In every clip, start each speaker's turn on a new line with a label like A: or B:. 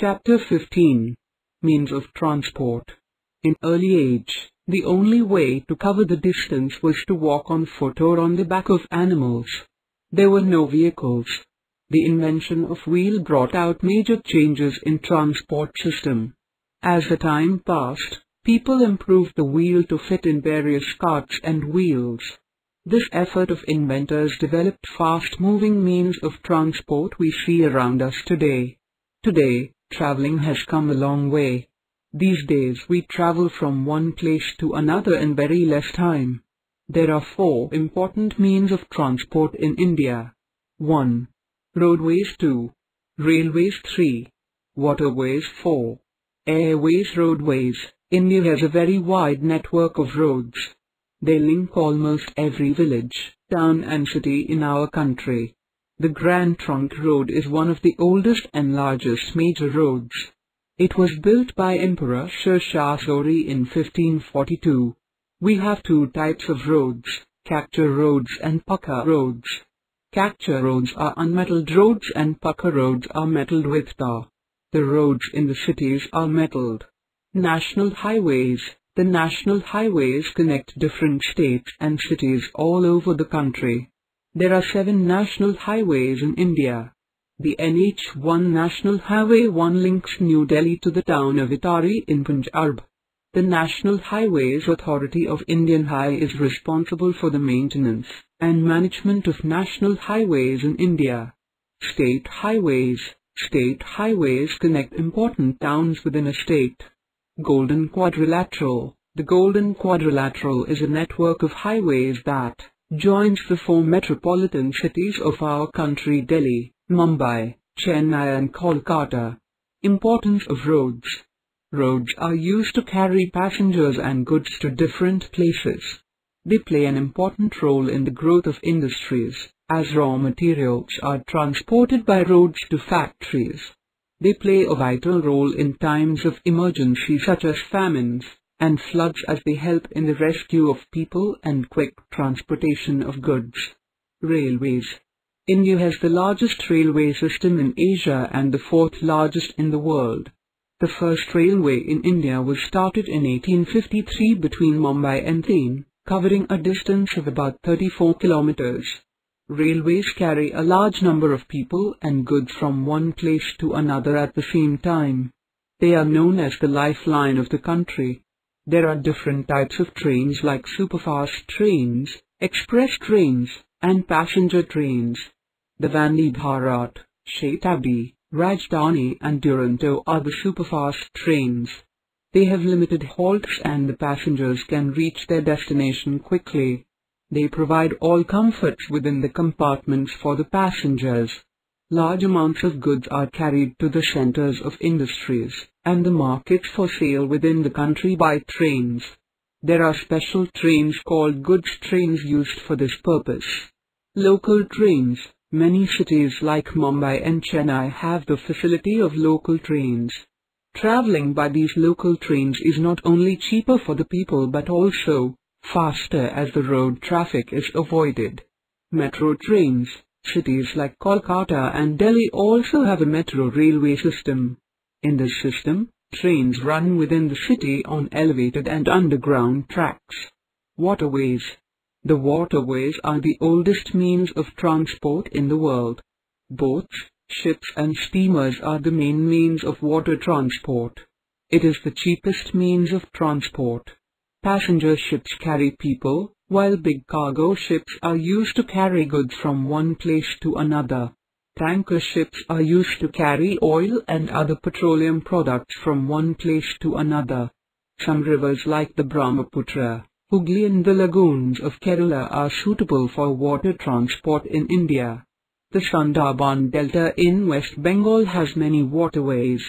A: Chapter 15 Means of Transport In early age, the only way to cover the distance was to walk on foot or on the back of animals. There were no vehicles. The invention of wheel brought out major changes in transport system. As the time passed, people improved the wheel to fit in various carts and wheels. This effort of inventors developed fast-moving means of transport we see around us today. Today, traveling has come a long way. These days we travel from one place to another in very less time. There are four important means of transport in India. 1. Roadways 2. Railways 3. Waterways 4. Airways Roadways India has a very wide network of roads. They link almost every village, town and city in our country. The Grand Trunk Road is one of the oldest and largest major roads. It was built by Emperor Sher Shah Suri in 1542. We have two types of roads, Kaccha roads and Pakka roads. Kaccha roads are unmetalled roads and Pakka roads are metalled with tar. The roads in the cities are metalled. National highways The national highways connect different states and cities all over the country. There are seven national highways in India. The NH1 National Highway 1 links New Delhi to the town of Atari in Punjab. The National Highways Authority of Indian High is responsible for the maintenance and management of national highways in India. State Highways State highways connect important towns within a state. Golden Quadrilateral The Golden Quadrilateral is a network of highways that joins the four metropolitan cities of our country Delhi, Mumbai, Chennai and Kolkata. Importance of roads. Roads are used to carry passengers and goods to different places. They play an important role in the growth of industries, as raw materials are transported by roads to factories. They play a vital role in times of emergency such as famines, and floods as they help in the rescue of people and quick transportation of goods. Railways India has the largest railway system in Asia and the fourth largest in the world. The first railway in India was started in 1853 between Mumbai and Thane, covering a distance of about 34 kilometers. Railways carry a large number of people and goods from one place to another at the same time. They are known as the lifeline of the country. There are different types of trains like superfast trains, express trains, and passenger trains. The Vande Bharat, Shatabdi, Rajdhani and Duronto are the superfast trains. They have limited halts and the passengers can reach their destination quickly. They provide all comforts within the compartments for the passengers. Large amounts of goods are carried to the centers of industries and the markets for sale within the country by trains. There are special trains called goods trains used for this purpose. Local trains. Many cities like Mumbai and Chennai have the facility of local trains. Traveling by these local trains is not only cheaper for the people but also faster as the road traffic is avoided. Metro trains. Cities like Kolkata and Delhi also have a metro railway system. In this system, trains run within the city on elevated and underground tracks. Waterways. The waterways are the oldest means of transport in the world. Boats, ships and steamers are the main means of water transport. It is the cheapest means of transport. Passenger ships carry people, while big cargo ships are used to carry goods from one place to another. Tanker ships are used to carry oil and other petroleum products from one place to another. Some rivers like the Brahmaputra, Hooghly and the lagoons of Kerala are suitable for water transport in India. The Sundarban Delta in West Bengal has many waterways.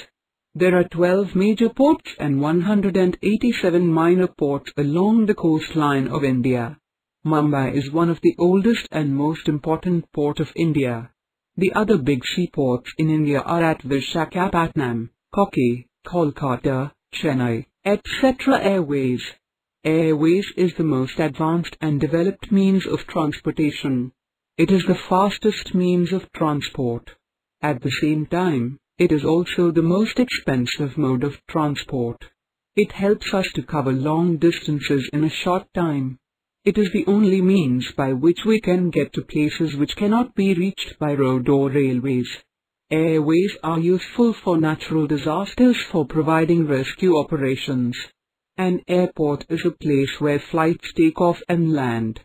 A: There are 12 major ports and 187 minor ports along the coastline of India. Mumbai is one of the oldest and most important port of India. The other big seaports in India are at Visakhapatnam, Kochi, Kolkata, Chennai, etc. Airways. Airways is the most advanced and developed means of transportation. It is the fastest means of transport. At the same time, It is also the most expensive mode of transport. It helps us to cover long distances in a short time. It is the only means by which we can get to places which cannot be reached by road or railways. Airways are useful for natural disasters for providing rescue operations. An airport is a place where flights take off and land.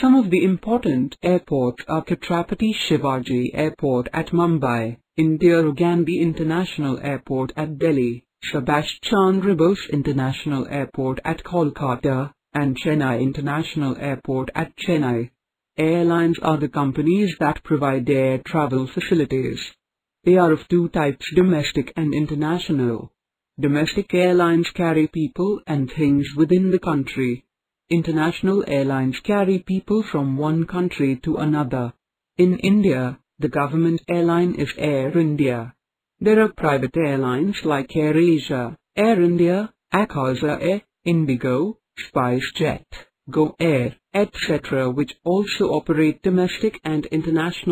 A: Some of the important airports are Chhatrapati Shivaji Airport at Mumbai, Indira Gandhi International Airport at Delhi, Subhash Chandra International Airport at Kolkata, and Chennai International Airport at Chennai. Airlines are the companies that provide air travel facilities. They are of two types domestic and international. Domestic airlines carry people and things within the country. International airlines carry people from one country to another. In India, the government airline is Air India. There are private airlines like Air Asia, Air India, Akasa Air, Indigo, SpiceJet, Go Air, etc. which also operate domestic and international